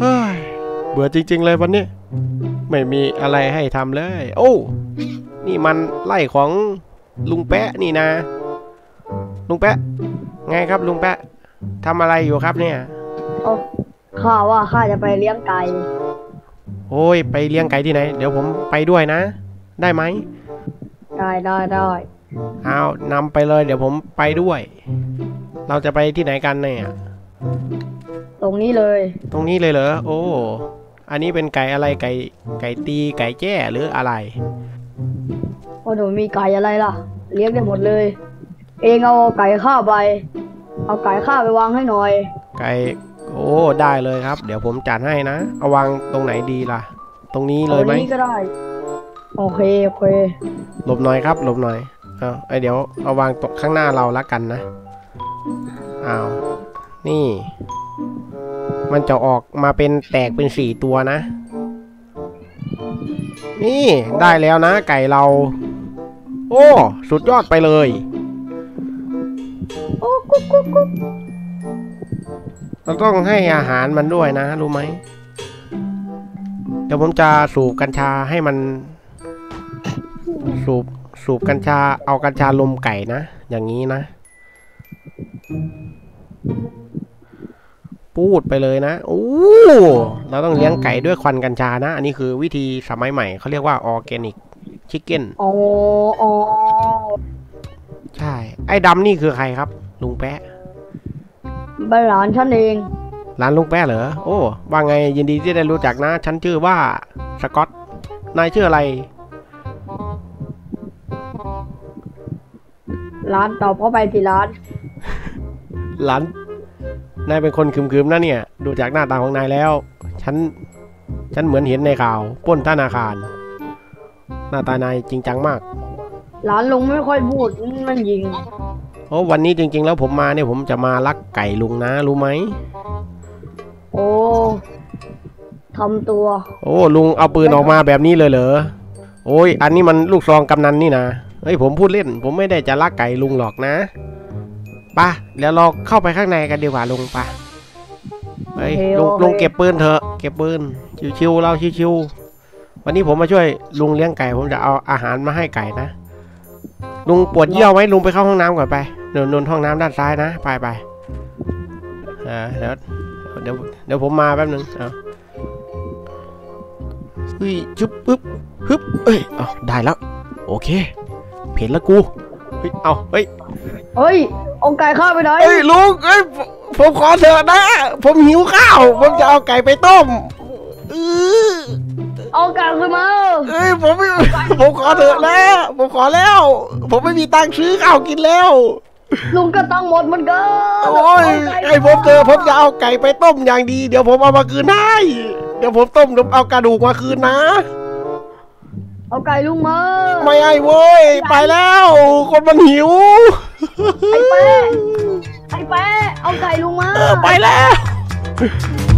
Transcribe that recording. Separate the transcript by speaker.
Speaker 1: เฮ้ยเบื่อจริง ๆ เลยวันนี้ ไม่มีอะไรให้ทำเลย โอ้ นี่มันไล่ของลุงแปะนี่นะ ลุงแปะ ไงครับลุงแปะทำอะไรอยู่ครับเนี่ย
Speaker 2: เอาข้าว่าข้าจะไปเลี้ยงไก่
Speaker 1: โอ้ย ไปเลี้ยงไก่ที่ไหน เดี๋ยวผมไปด้วยนะ ได้ไหม
Speaker 2: ได้ได้ได้
Speaker 1: เอานำไปเลย เดี๋ยวผมไปด้วย เราจะไปที่ไหนกันเนี่ย
Speaker 2: ตรงนี้เลย
Speaker 1: ตรงนี้เลยเหรอ โอ้ อันนี้เป็นไก่อะไรไก่ไก่ตีไก่แจ้หรืออะไร
Speaker 2: พอหนูมีไก่อะไรล่ะ เลี้ยงได้หมดเลย เองเอาไก่ข้าไป เอาไก่ข้าไปวางให้หน่อย
Speaker 1: ไก่โอ้ได้เลยครับ เดี๋ยวผมจัดให้นะ เอาวางตรงไหนดีล่ะ ตรงนี้เลยไหม
Speaker 2: อานี้ก็ได้ โอเคโอเค
Speaker 1: หลบหน่อยครับหลบหน่อยเอาไอเดี๋ยวเอาวางตกข้างหน้าเราละกันนะอ้าว นี่ มันจะออกมาเป็นแตกเป็นสี่ตัวนะ นี่ได้แล้วนะไก่เรา โอ้ สุดยอดไปเลย
Speaker 2: โอ้กุ๊กกุ๊กกุ๊ก
Speaker 1: เราต้องให้อาหารมันด้วยนะ รู้ไหม เดี๋ยวผมจะสูบกัญชาให้มัน สูบสูบกัญชาเอากัญชารมไก่นะ อย่างนี้นะ พูดไปเลยนะโอ้เราต้องเลี้ยงไก่ด้วยควันกัญชานะ อันนี้คือวิธีสมัยใหม่เขาเรียกว่า organic chicken
Speaker 2: อ๋ออ๋อ
Speaker 1: ใช่ ไอ้ดำนี่คือใครครับ ลุงแปะ
Speaker 2: เป็นหลานฉันเอง
Speaker 1: ร้านลุงแปะเหรอ โอ้ ว่าไงยินดีที่ได้รู้จักนะ ฉันชื่อว่าสกอต นายชื่ออะไร
Speaker 2: ร้านตอบเข้าไปที่ร้าน
Speaker 1: หลานนายเป็นคนคืมๆนะเนี่ย ดูจากหน้าตาของนายแล้ว ฉัน ฉันเหมือนเห็นในข่าวปล้นธนาคาร หน้าตานายจริงจังมาก
Speaker 2: ร้านลุงไม่ค่อยพูดมันยิง
Speaker 1: โอ้วันนี้จริง ๆ แล้วผมมาเนี่ยผมจะมาลักไก่ลุงนะรู้ไหม
Speaker 2: โอ้ทำตัว
Speaker 1: โอ้ลุงเอาปืนออกมาแบบนี้เลยเหรอ โอ้ย อันนี้มันลูกซองกำนันนี่นะ เฮ้ยผมพูดเล่น ผมไม่ได้จะลักไก่ลุงหรอกนะไปะเดี๋ยวเราเข้าไปข้างในกันดีกว่าลุงไปะเฮ้ยลุงลุงเก็บปืนเถอะ เก็บปืนชิวๆเราชิวๆวันนี้ผมมาช่วยลุงเลี้ยงไก่ ผมจะเอาอาหารมาให้ไก่นะ ลุงปวดเยี่ยวไหมลุงไปเข้าห้องน้ำก่อนไปนนนห้องน้ำด้านซ้ายนะไปไปอ่าเดี๋ยวเดี๋ยวเดี๋ยวผมมาแป๊บนึงเอาเฮ้ยจุ๊บปึ๊บฮึบเอ้ยเอาได้แล้ว โอเค เห็นแล้วกูเฮ้ยเอาเฮ้ย
Speaker 2: เฮ้ยเอาไก่ข้าไปไหน
Speaker 1: เอ้ยลุงเอ้ยผมผมขอเถอะนะ ผมหิวข้าว ผมจะเอาไก่ไปต้มเออ
Speaker 2: เอาไก่ขึ้นมา
Speaker 1: เอ้ยผมไม่ผมขอเถอะนะผมขอแล้ว ผมไม่มีตังค์ซื้อข้าวกินแล้ว
Speaker 2: ลุงก็ตั้งหมดเหมันก็
Speaker 1: โอ้ยไอ้ผมเจอผมจะเอาไก่ไปต้มอย่างดี เดี๋ยวผมเอามาคืนให้เดี๋ยวผมต้มเดี๋ยวเอากระดูกมาคืนนะ
Speaker 2: เอาไก่ลุงมา
Speaker 1: ไม่ไอ้เว้ย ไปแล้ว คนมันหิว
Speaker 2: ไอ้แป๊ะไอ้แป๊ะเ